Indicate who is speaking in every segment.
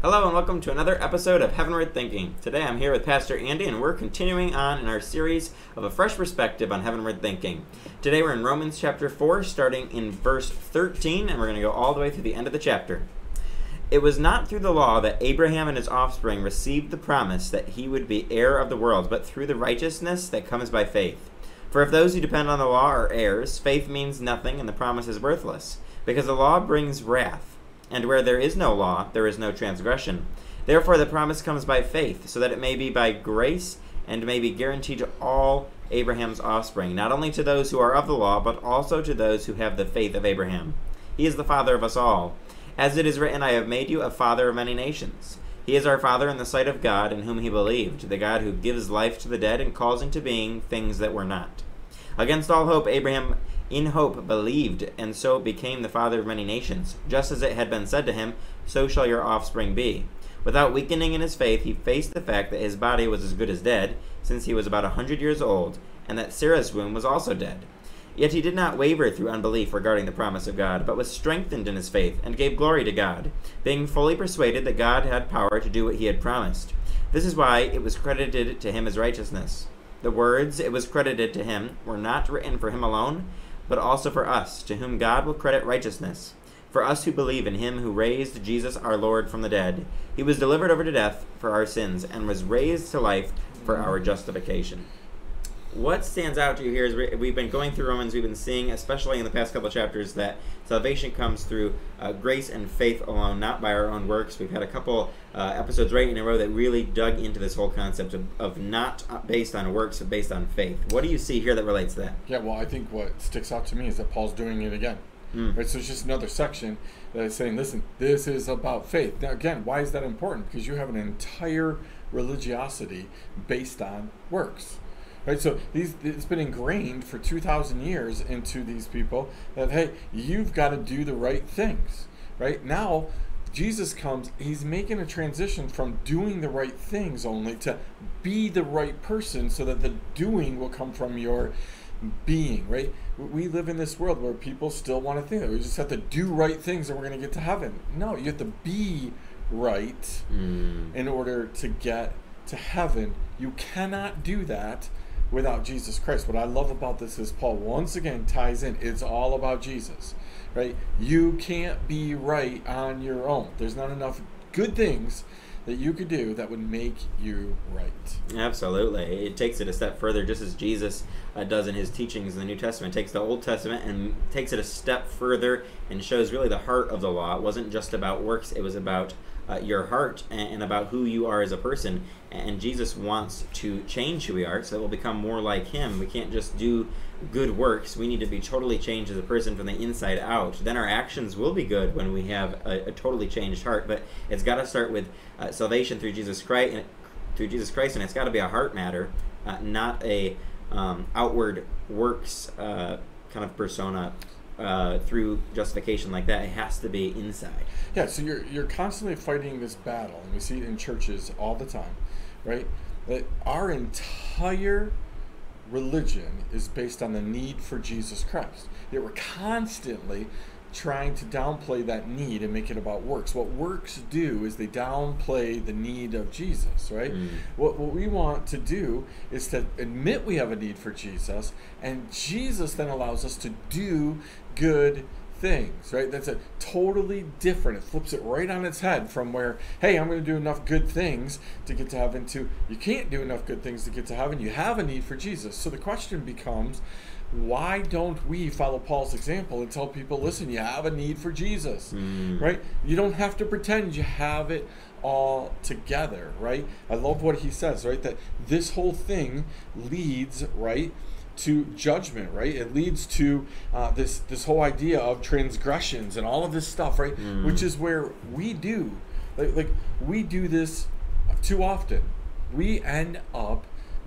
Speaker 1: Hello and welcome to another episode of Heavenward Thinking. Today I'm here with Pastor Andy and we're continuing on in our series of a fresh perspective on Heavenward Thinking. Today we're in Romans chapter 4, starting in verse 13, and we're going to go all the way through the end of the chapter. It was not through the law that Abraham and his offspring received the promise that he would be heir of the world, but through the righteousness that comes by faith. For if those who depend on the law are heirs, faith means nothing and the promise is worthless, because the law brings wrath and where there is no law, there is no transgression. Therefore, the promise comes by faith, so that it may be by grace and may be guaranteed to all Abraham's offspring, not only to those who are of the law, but also to those who have the faith of Abraham. He is the father of us all. As it is written, I have made you a father of many nations. He is our father in the sight of God, in whom he believed, the God who gives life to the dead and calls into being things that were not. Against all hope, Abraham in hope believed, and so became the father of many nations. Just as it had been said to him, So shall your offspring be. Without weakening in his faith, he faced the fact that his body was as good as dead, since he was about a hundred years old, and that Sarah's womb was also dead. Yet he did not waver through unbelief regarding the promise of God, but was strengthened in his faith, and gave glory to God, being fully persuaded that God had power to do what he had promised. This is why it was credited to him as righteousness. The words, it was credited to him, were not written for him alone, but also for us, to whom God will credit righteousness. For us who believe in him who raised Jesus our Lord from the dead, he was delivered over to death for our sins and was raised to life for our justification. What stands out to you here is we've been going through Romans, we've been seeing, especially in the past couple of chapters, that salvation comes through uh, grace and faith alone, not by our own works. We've had a couple uh, episodes right in a row that really dug into this whole concept of, of not based on works, but based on faith. What do you see here that relates to that?
Speaker 2: Yeah, well, I think what sticks out to me is that Paul's doing it again. Mm. Right, so it's just another section that is saying, listen, this is about faith. Now, again, why is that important? Because you have an entire religiosity based on works right? So these it's been ingrained for two thousand years into these people that hey, you've got to do the right things, right? Now, Jesus comes, he's making a transition from doing the right things only to be the right person, so that the doing will come from your being, right? We live in this world where people still want to think that we just have to do right things and we're going to get to heaven. No, you have to be right mm. in order to get to heaven. You cannot do that without Jesus Christ. What I love about this is Paul once again ties in it's all about Jesus, right? You can't be right on your own. There's not enough good things that you could do that would make you right.
Speaker 1: Absolutely. It takes it a step further, just as Jesus uh, does in his teachings in the New Testament. It takes the Old Testament and takes it a step further and shows really the heart of the law. It wasn't just about works, it was about uh, your heart and, about who you are as a person. And Jesus wants to change who we are so that we'll become more like Him. We can't just do good works. We need to be totally changed as a person from the inside out. Then our actions will be good when we have a, a totally changed heart. But it's got to start with uh, salvation through Jesus Christ, and through Jesus Christ, and it's got to be a heart matter, uh, not a um, outward works uh, kind of persona uh, through justification like that. It has to be inside.
Speaker 2: Yeah, so you're you're constantly fighting this battle, and we see it in churches all the time, right? That our entire religion is based on the need for Jesus Christ. Yet we're constantly trying to downplay that need and make it about works. What works do is they downplay the need of Jesus, right? Mm. What, what we want to do is to admit we have a need for Jesus, and Jesus then allows us to do good things, right? That's a totally different. It flips it right on its head from where, hey, I'm going to do enough good things to get to heaven to you can't do enough good things to get to heaven. You have a need for Jesus. So the question becomes, why don't we follow Paul's example and tell people, listen, you have a need for Jesus, mm. right? You don't have to pretend you have it all together, right? I love what he says, right? That this whole thing leads, right? to judgment, right? It leads to uh, this this whole idea of transgressions and all of this stuff, right? Mm. Which is where we do, like, like we do this too often. We end up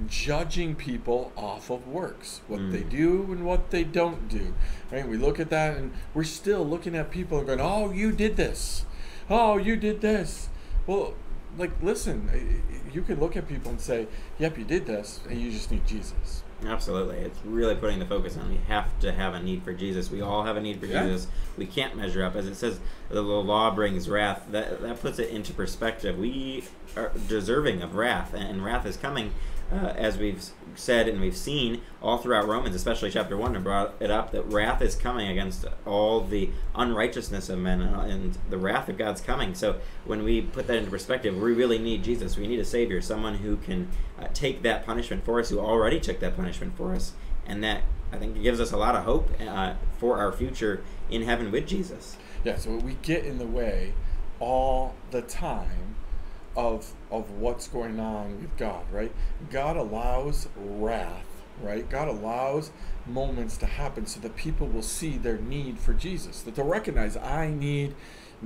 Speaker 2: judging people off of works, what mm. they do and what they don't do. Right? We look at that and we're still looking at people and going, "Oh, you did this. Oh, you did this." Well, like listen, you can look at people and say, "Yep, you did this, and you just need Jesus."
Speaker 1: Absolutely. It's really putting the focus on we have to have a need for Jesus. We all have a need for
Speaker 2: Yeah.
Speaker 1: Jesus. We can't measure up. As it says, the law brings wrath. That, that puts it into perspective. We are deserving of wrath, and wrath is coming, uh, as we've said and we've seen all throughout Romans, especially chapter 1, and brought it up that wrath is coming against all the unrighteousness of men, uh, and the wrath of God's coming. So when we put that into perspective, we really need Jesus. We need a Savior, someone who can uh, take that punishment for us, who already took that punishment for us, and that I think gives us a lot of hope uh, for our future in heaven with Jesus.
Speaker 2: Yeah, so we get in the way all the time of of what's going on with God, right? God allows wrath, right? God allows moments to happen so that people will see their need for Jesus, that they'll recognize I need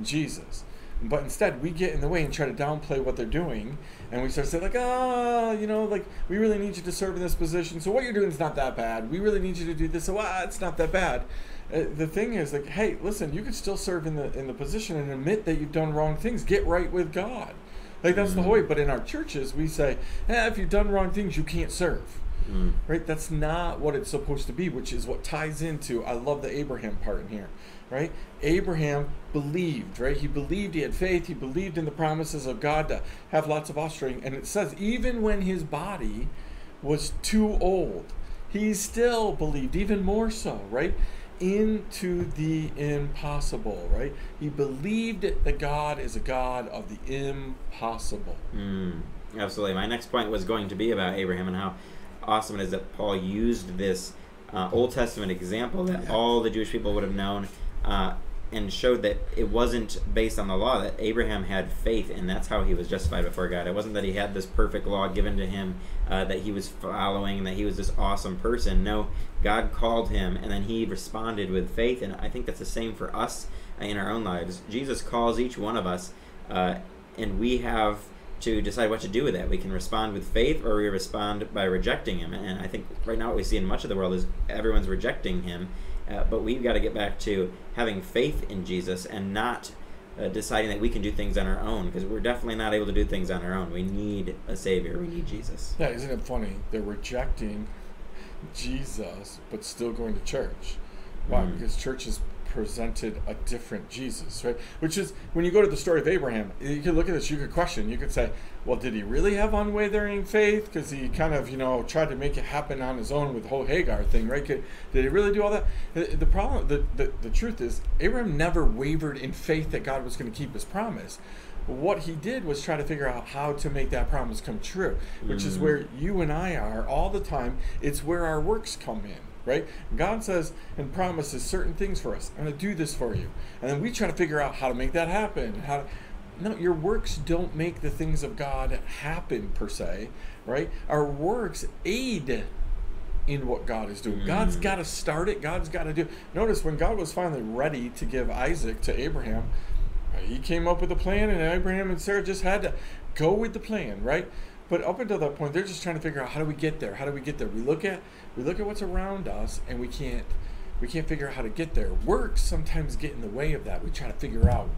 Speaker 2: Jesus. But instead, we get in the way and try to downplay what they're doing, and we start saying like, ah, you know, like we really need you to serve in this position. So what you're doing is not that bad. We really need you to do this. So ah, it's not that bad. Uh, the thing is like, hey, listen, you can still serve in the in the position and admit that you've done wrong things. Get right with God. Like that's the whole way. But in our churches, we say, eh, if you've done wrong things, you can't serve.
Speaker 1: Mm.
Speaker 2: Right? That's not what it's supposed to be, which is what ties into. I love the Abraham part in here. Right? Abraham believed. Right? He believed. He had faith. He believed in the promises of God to have lots of offspring. And it says even when his body was too old, he still believed even more so. Right? Into the impossible, right? He believed that God is a God of the impossible.
Speaker 1: Mm, absolutely. My next point was going to be about Abraham and how awesome it is that Paul used this uh, Old Testament example that all the Jewish people would have known uh, and showed that it wasn't based on the law, that Abraham had faith, and that's how he was justified before God. It wasn't that he had this perfect law given to him uh, that he was following, and that he was this awesome person. No, God called him, and then he responded with faith, and I think that's the same for us in our own lives. Jesus calls each one of us, uh, and we have to decide what to do with that. We can respond with faith or we respond by rejecting him. And I think right now what we see in much of the world is everyone's rejecting him. Uh, but we've got to get back to having faith in Jesus and not uh, deciding that we can do things on our own because we're definitely not able to do things on our own. We need a Savior. We need Jesus.
Speaker 2: Yeah, isn't it funny? They're rejecting Jesus, but still going to church. Why?
Speaker 1: Mm.
Speaker 2: Because church has presented a different Jesus, right? Which is when you go to the story of Abraham, you could look at this. You could question. You could say, "Well, did he really have unwavering faith? Because he kind of, you know, tried to make it happen on his own with the whole Hagar thing, right? Could, did he really do all that? The, problem, the, the the truth is, Abraham never wavered in faith that God was going to keep His promise. What he did was try to figure out how to make that promise come true, which is
Speaker 1: Mhm.
Speaker 2: where you and I are all the time. It's where our works come in, right? God says and promises certain things for us. I'm going to do this for you. And then we try to figure out how to make that happen. How to, no, your works don't make the things of God happen per se, right? Our works aid in what God is doing. God's
Speaker 1: mm-hmm.
Speaker 2: got to start it. God's got to do. Notice when God was finally ready to give Isaac to Abraham, he came up with a plan, and Abraham and Sarah just had to go with the plan, right? But up until that point, they're just trying to figure out how do we get there? How do we get there? We look at we look at what's around us, and we can't we can't figure out how to get there. Works sometimes get in the way of that. We try to figure out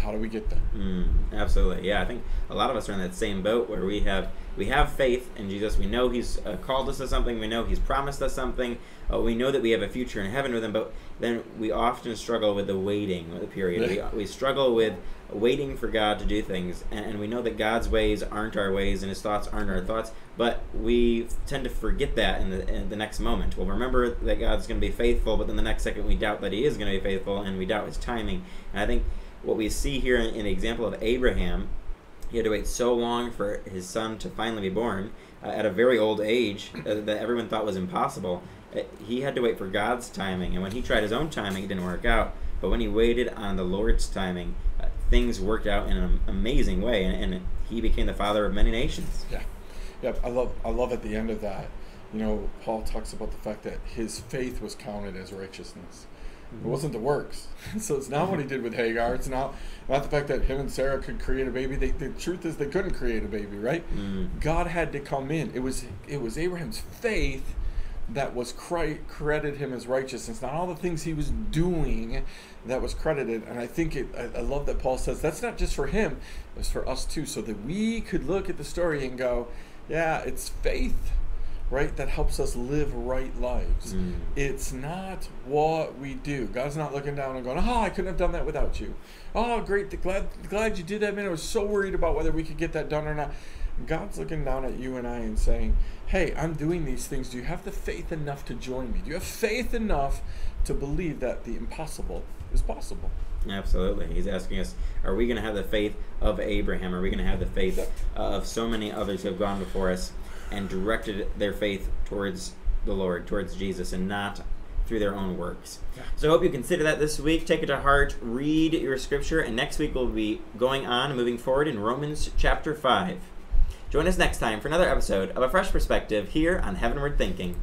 Speaker 2: how do we get there.
Speaker 1: Mm, absolutely, yeah. I think a lot of us are in that same boat where we have we have faith in Jesus. We know He's uh, called us to something. We know He's promised us something. Uh, we know that we have a future in heaven with Him. But then we often struggle with the waiting the period. We, we struggle with waiting for God to do things, and, and we know that God's ways aren't our ways, and His thoughts aren't our thoughts. But we tend to forget that in the in the next moment. We'll remember that God's going to be faithful, but then the next second we doubt that He is going to be faithful, and we doubt His timing. And I think what we see here in, in the example of Abraham, he had to wait so long for his son to finally be born uh, at a very old age uh, that everyone thought was impossible. He had to wait for God's timing, and when he tried his own timing, it didn't work out. But when he waited on the Lord's timing, uh, things worked out in an amazing way, and, and he became the father of many nations.
Speaker 2: Yeah, yeah. I love I love at the end of that. You know, Paul talks about the fact that his faith was counted as righteousness. It wasn't the works. so it's not what he did with Hagar. It's not not the fact that him and Sarah could create a baby. They, the truth is they couldn't create a baby, right?
Speaker 1: Mm.
Speaker 2: God had to come in. It was it was Abraham's faith that was credited him as righteousness. Not all the things he was doing that was credited. And I think it. I, I love that Paul says that's not just for him. It's for us too, so that we could look at the story and go, yeah, it's faith right? That helps us live right lives.
Speaker 1: Mm.
Speaker 2: It's not what we do. God's not looking down and going, "Oh, I couldn't have done that without you." Oh, great! Glad glad you did that, man. I was so worried about whether we could get that done or not. God's looking down at you and I and saying, "Hey, I'm doing these things. Do you have the faith enough to join me? Do you have faith enough to believe that the impossible is possible?"
Speaker 1: Absolutely. He's asking us, are we going to have the faith of Abraham? Are we going to have the faith uh, of so many others who have gone before us and directed their faith towards the Lord, towards Jesus, and not through their own works? So I hope you consider that this week. Take it to heart, read your scripture, and next week we'll be going on and moving forward in Romans chapter 5. Join us next time for another episode of A Fresh Perspective here on Heavenward Thinking.